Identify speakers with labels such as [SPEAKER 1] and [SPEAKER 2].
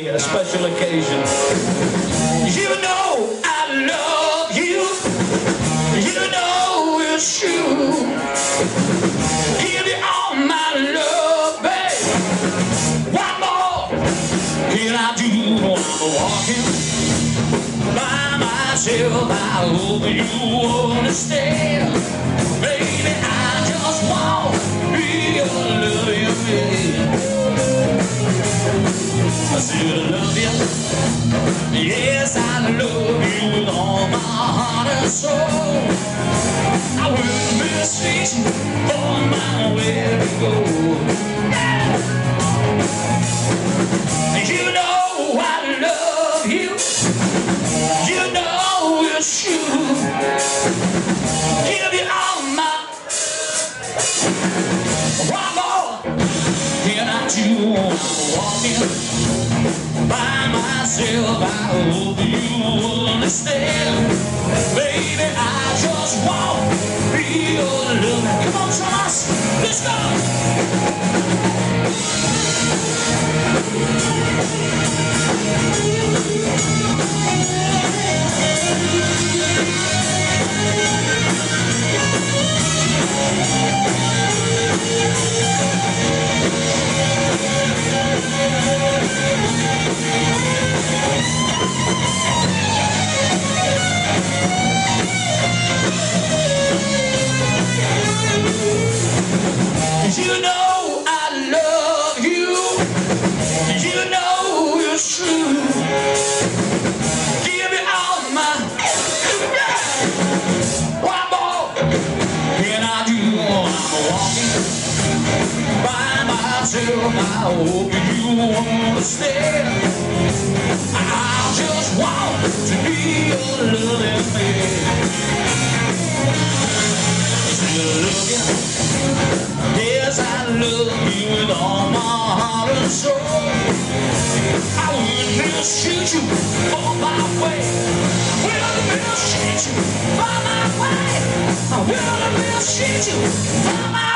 [SPEAKER 1] A special occasion. You know I love you. You know it's true. Give you all my love, babe. One more can I do? I'm walking by myself. I hope you understand, love you. Yes, I love you with all my heart and soul. I will be searching for my way to go. You know I love you. You know it's true. Give you all my one more. Can I do walking myself? I hope you understand. Baby, I just want your lover. Come on, Thomas, let's go. Know I love you. You know it's true. Give all my one more. I do? I'm walking by myself. I hope you understand. Love you with all my heart and soul. I would mistreat you for my way. Will mistreat you for my way. I will mistreat you for my